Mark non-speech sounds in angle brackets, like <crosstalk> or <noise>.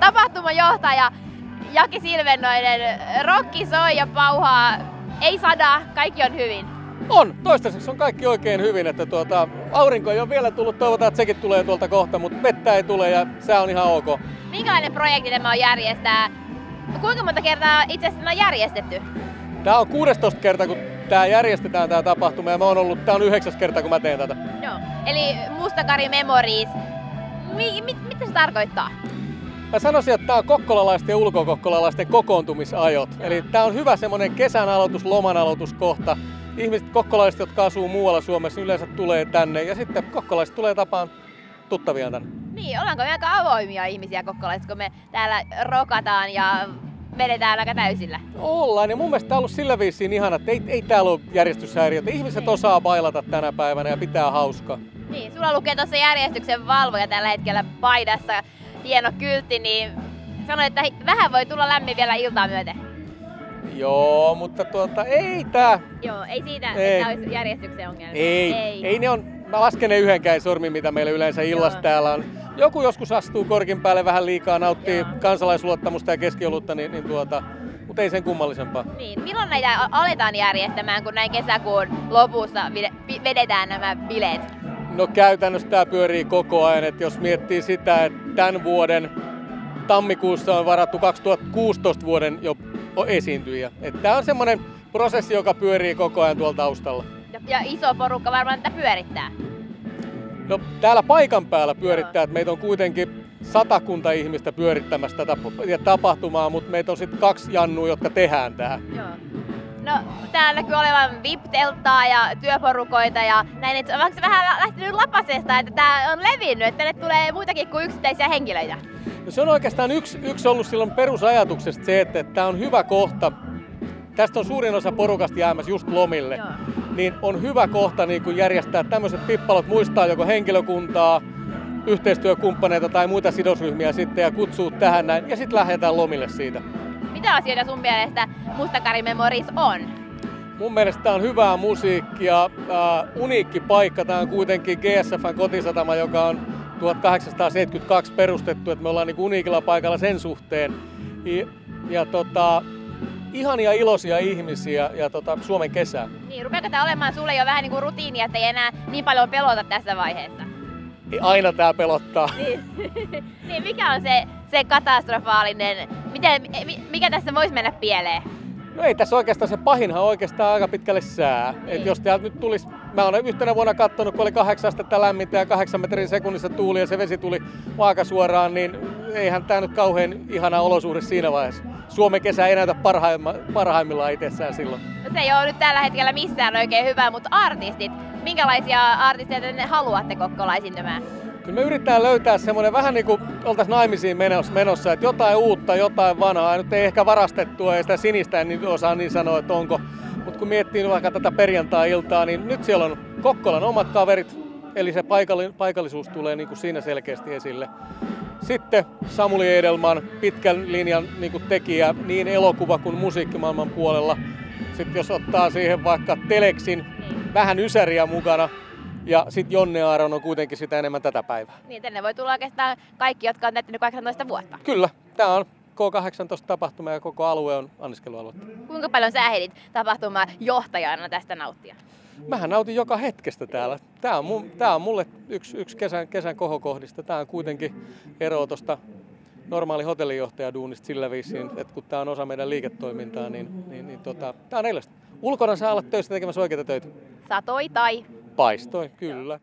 tapahtumajohtaja Jaki Silvennoinen. Rokki soi ja pauhaa, ei sada, kaikki on hyvin. On, toistaiseksi on kaikki oikein hyvin, että tuota, aurinko ei ole vielä tullut, toivotaan, että sekin tulee tuolta kohta, mutta vettä ei tule ja se on ihan ok. Minkälainen projekti tämä on järjestää? Kuinka monta kertaa itse asiassa on järjestetty? Tämä on 16 kerta, kun tämä järjestetään tämä tapahtuma ja mä oon ollut, tämä on yhdeksäs kerta, kun mä teen tätä. Joo, eli Mustakari Memories. Mi- mi- mitä se tarkoittaa? Mä sanoisin, että tämä on kokkolalaisten ja ulkokokkolalaisten kokoontumisajot. Eli tämä on hyvä semmoinen kesän aloitus, loman aloituskohta. Ihmiset, kokkolaiset, jotka asuu muualla Suomessa, yleensä tulee tänne. Ja sitten kokkolaiset tulee tapaan tuttavia tänne. Niin, ollaanko me aika avoimia ihmisiä kokkolaiset, kun me täällä rokataan ja vedetään aika täysillä? Ollaan, ja mun mielestä tämä on ollut sillä viisiin ihana, että ei, ei täällä ole järjestyshäiriötä. Ihmiset osaa bailata tänä päivänä ja pitää hauskaa. Niin, sulla lukee tuossa järjestyksen valvoja tällä hetkellä paidassa hieno kyltti, niin sanoit, että vähän voi tulla lämmin vielä iltaa myöten. Joo, mutta tuota, ei tää. Joo, ei siitä, ei. että olisi järjestyksen ongelmia. Ei, ei, ei ne on, mä lasken ne yhdenkään sormi, mitä meillä yleensä illassa Joo. täällä on. Joku joskus astuu korkin päälle vähän liikaa, nauttii Joo. kansalaisluottamusta ja keskiolutta, niin, niin tuota, mutta ei sen kummallisempaa. Niin, milloin näitä aletaan järjestämään, kun näin kesäkuun lopussa vedetään nämä bileet? No käytännössä tämä pyörii koko ajan, että jos miettii sitä, että tämän vuoden tammikuussa on varattu 2016 vuoden jo esiintyjiä. Tämä on semmoinen prosessi, joka pyörii koko ajan tuolla taustalla. Ja iso porukka varmaan tätä pyörittää. No täällä paikan päällä pyörittää, että meitä on kuitenkin satakunta ihmistä pyörittämässä tätä tapahtumaa, mutta meitä on sitten kaksi jannua, jotka tehdään tähän. Joo. No, täällä näkyy olevan VIP-telttaa ja työporukoita ja näin, että onko se vähän lähtenyt lapasesta, että tämä on levinnyt, että tänne tulee muitakin kuin yksittäisiä henkilöitä? No se on oikeastaan yksi, yksi ollut silloin perusajatuksesta se, että tämä on hyvä kohta. Tästä on suurin osa porukasta jäämässä just lomille. Joo. Niin on hyvä kohta niin kun järjestää tämmöiset pippalot, muistaa joko henkilökuntaa, yhteistyökumppaneita tai muita sidosryhmiä sitten ja kutsuu tähän näin ja sitten lähdetään lomille siitä. Mitä asioita sun mielestä Mustakari Memories on? Mun mielestä tämä on hyvää musiikkia, äh, uniikki paikka. Tämä on kuitenkin GSFn kotisatama, joka on 1872 perustettu, että me ollaan niin uniikilla paikalla sen suhteen. Ja, ja tota, ihania iloisia ihmisiä ja tota, Suomen kesä. Niin, rupeako tämä olemaan sulle jo vähän niin kuin rutiini, että ei enää niin paljon pelota tässä vaiheessa? Aina tämä pelottaa. <laughs> Niin. niin, mikä on se, se katastrofaalinen, miten, mikä tässä voisi mennä pieleen? No ei tässä oikeastaan se pahinhan oikeastaan aika pitkälle sää. Niin. Et jos täältä nyt tulisi, mä olen yhtenä vuonna katsonut, kun oli kahdeksan astetta lämmintä ja kahdeksan metrin sekunnissa tuuli ja se vesi tuli suoraan, niin eihän tämä nyt kauhean ihana olosuhde siinä vaiheessa. Suomen kesä ei näytä parhaimma, parhaimmillaan itsessään silloin. No se ei ole nyt tällä hetkellä missään oikein hyvää, mutta artistit, minkälaisia artisteja te haluatte kokkolaisintämään? Kyllä me yritetään löytää semmoinen vähän niin kuin oltaisiin naimisiin menossa, että jotain uutta, jotain vanhaa. Nyt ei ehkä varastettua ja sitä sinistä en niin osaa niin sanoa, että onko. Mutta kun miettii vaikka tätä perjantai-iltaa, niin nyt siellä on Kokkolan omat kaverit, eli se paikallisuus tulee niin kuin siinä selkeästi esille. Sitten Samuli Edelman, pitkän linjan niin kuin tekijä niin elokuva kuin musiikkimaailman puolella. Sitten jos ottaa siihen vaikka Teleksin, vähän Ysäriä mukana, ja sitten Jonne Aaron on kuitenkin sitä enemmän tätä päivää. Niin, tänne voi tulla oikeastaan kaikki, jotka on täyttänyt 18 vuotta. Kyllä, tämä on K18-tapahtuma ja koko alue on anniskelualue. Kuinka paljon sä ehdit tapahtumaan johtajana tästä nauttia? Mähän nautin joka hetkestä täällä. Tämä on, mun, tää on mulle yksi, yksi kesän, kesän kohokohdista. Tämä on kuitenkin ero tuosta normaali hotellijohtajaduunista sillä viisiin, että kun tämä on osa meidän liiketoimintaa, niin, niin, niin tota, tämä on eilästä. Ulkona saa olla töissä tekemässä oikeita töitä. Satoi tai? Paistoi, kyllä.